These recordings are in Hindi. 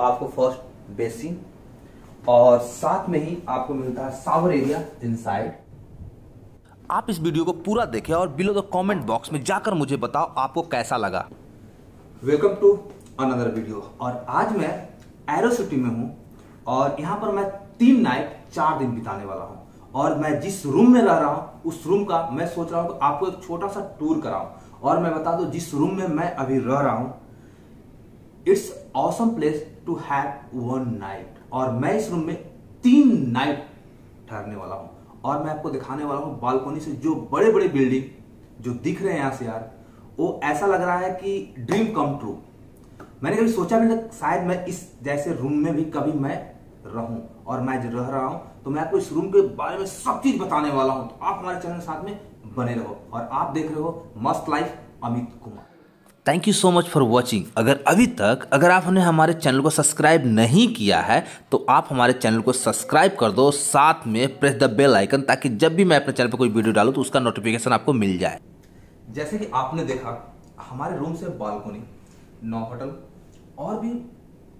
आपको फ़र्स्ट बेसिन और साथ में ही आपको मिलता है सावर एरिया इनसाइड आप इस वीडियो को पूरा देखें और बिलो द कमेंट बॉक्स में जाकर मुझे बताओ आपको कैसा लगा। वेलकम टू अनदर वीडियो और आज मैं एरो सिटी में हूँ और यहाँ पर मैं तीन नाइट चार दिन बिताने वाला हूँ। और मैं जिस रूम में रह रहा हूँ उस रूम का मैं सोच रहा हूँ कि आपको एक छोटा सा टूर कराऊं। और मैं बता दूँ जिस रूम में मैं अभी रह रहा हूँ it's awesome place to have one night और मैं इस रूम में तीन नाइट ठहरने वाला हूँ। और मैं आपको दिखाने वाला हूँ बालकोनी से जो बड़े बड़े बिल्डिंग जो दिख रहे हैं यहाँ से यार, वो ऐसा लग रहा है कि ड्रीम कम ट्रू मैंने कभी सोचा भी था, शायद मैं इस जैसे रूम में भी कभी मैं रहूँ। और मैं रह रहा हूँ तो मैं आपको इस रूम के बारे में सब चीज़ बताने वाला हूँ। तो आप हमारे चैनल साथ में बने रहो। और आप देख रहे हो मस्त life Amit Kumar. Thank you so much for watching अगर अभी तक, अगर आपने हमारे चैनल को सब्सक्राइब नहीं किया है तो आप हमारे चैनल को सब्सक्राइब कर दो, साथ में प्रेस द बेल आइकन ताकि जब भी मैं अपने चैनल पर कोई वीडियो डालूँ तो उसका नोटिफिकेशन आपको मिल जाए। जैसे कि आपने देखा, हमारे रूम से बालकोनी नौ होटल और भी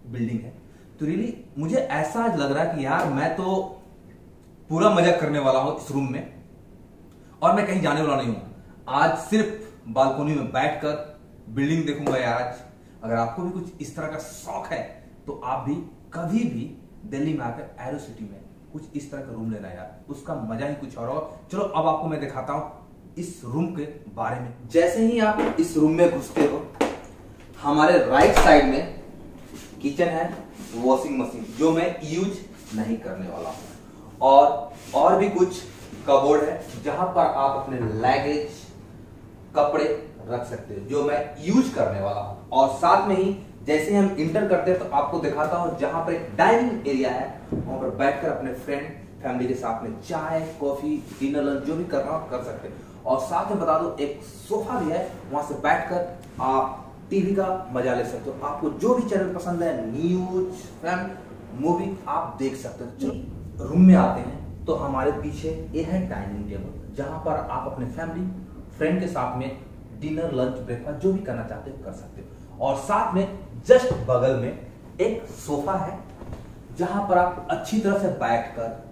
बिल्डिंग है। तो रियली मुझे ऐसा लग रहा है कि यार, मैं तो पूरा मज़ा करने वाला हूँ इस रूम में, और मैं कहीं जाने वाला नहीं हूँ। आज सिर्फ़ बालकोनी में बैठकर बिल्डिंग देखूँगा यार। आज अगर आपको भी कुछ इस तरह का शौक है तो आप भी कभी भी दिल्ली में आकर एरो सिटी में कुछ इस तरह का रूम लेना यार। उसका मज़ा ही कुछ और होगा। चलो, अब आपको मैं दिखाता हूँ इस रूम के बारे में। जैसे ही आप इस रूम में घुसते हो, हमारे राइट साइड में किचन है वॉशिंग मशीन जो मैं यूज़ नहीं करने वाला हूँ। और और भी कुछ कबोर्ड है, जहाँ पर आप अपने लैगेज कपड़े रख सकते हो, जो मैं यूज़ करने वाला हूँ। और साथ में ही जैसे हम इंटर करते हैं तो आपको दिखाता हूँ जहाँ पर एक डाइनिंग एरिया है, वहाँ पर बैठकर अपने फ्रेंड फैमिली के साथ में चाय कॉफ़ी डिनर लंच जो भी करना हो, कर सकते हैं। और साथ में बता दो, एक सोफा भी है, वहाँ से बैठकर आप टीवी का मज़ा ले सकते हो। आपको जो भी चैनल पसंद है न्यूज़ फ़िल्म मूवी आप देख सकते हो। रूम में आते हैं तो हमारे पीछे ये है डाइनिंग टेबल जहाँ पर आप अपने फैमिली फ्रेंड के साथ में डिनर लंच ब्रेकफास्ट जो भी करना चाहते हो, कर सकते हो। और साथ में जस्ट बगल में एक सोफा है, जहाँ पर आप अच्छी तरह से बैठकर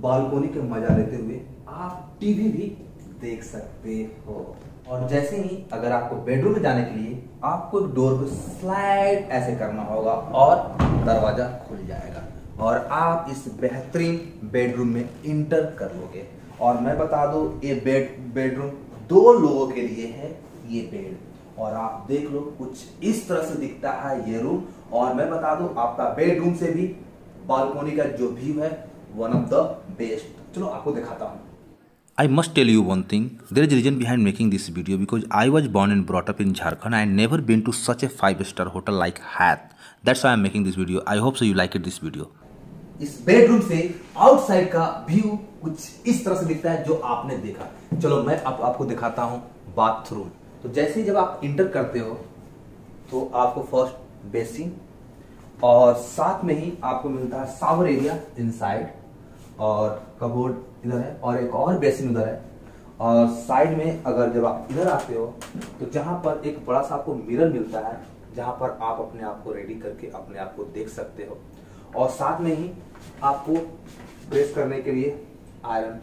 बालकोनी के मज़ा लेते हुए आप टीवी भी देख सकते हो। और जैसे ही अगर आपको बेडरूम में जाने के लिए आपको डोर को स्लाइड ऐसे करना होगा और दरवाज़ा खुल जाएगा। और आप इस बेहतरीन बेडरूम में इंटर कर लोगे। और मैं बता दूँ, ये बेड बेडरूम दो लोगों के लिए है ये बेड और आप देख लो कुछ इस तरह से दिखता है ये रूम और मैं बता दूँ आपका बेडरूम से भी बालकोनी का जो व्यू है वन ऑफ़ द बेस्ट चलो आपको दिखाता हूँ I must tell you one thing. There is a reason behind making this video because I was born and brought up in Jharkhand. I never been to such a five-star hotel like Hath. That's why I'm making this video. I hope so you like it this video. इस बेडरूम से आउटसाइड का व्यू कुछ इस तरह से दिखता है जो आपने देखा। चलो मैं अब आप, आपको दिखाता हूँ बाथरूम तो जैसे जब आप इंटर करते हो तो आपको फ़र्स्ट बेसिन और साथ में ही आपको मिलता है सावर एरिया इनसाइड और कबोर्ड इधर है और एक और बेसिन उधर है। और साइड में अगर जब आप इधर आते हो तो जहाँ पर एक बड़ा सा आपको मिरर मिलता है जहाँ पर आप अपने आप को रेडी करके अपने आप को देख सकते हो। और साथ में ही आपको प्रेस करने के लिए आयरन।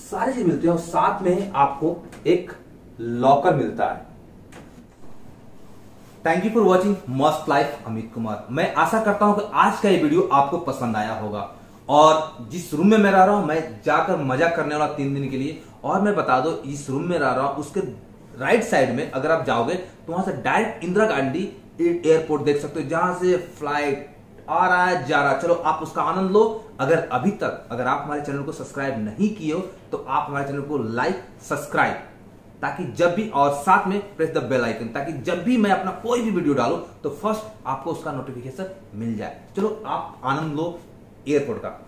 सारी चीज़ मिलती है और साथ में ही आपको एक लॉकर मिलता है। Thank you for watching must life Amit Kumar मैं आशा करता हूँ कि आज का ये वीडियो आपको पसंद आया होगा। और जिस रूम में मैं रह रहा हूँ, मैं जाकर मज़ा करने वाला तीन दिन के लिए, और मैं बता दो, इस रूम में रह रहा हूँ, उसके राइट साइड में अगर आप जाओगे तो वहाँ से डायरेक्ट इंदिरा गांधी एयरपोर्ट देख सकते हो, जहाँ से फ़्लाइट आ रहा है, जा रहा है। चलो, आप उसका आनंद लो। अगर अभी तक, अगर आप हमारे चैनल को सब्सक्राइब नहीं किए हो तो आप हमारे चैनल को लाइक सब्सक्राइब ताकि जब भी, और साथ में प्रेस द बेल आइकन ताकि जब भी मैं अपना कोई भी वीडियो डालू तो फ़र्स्ट आपको उसका नोटिफिकेशन मिल जाए। चलो, आप आनंद लो एयरपोर्ट का।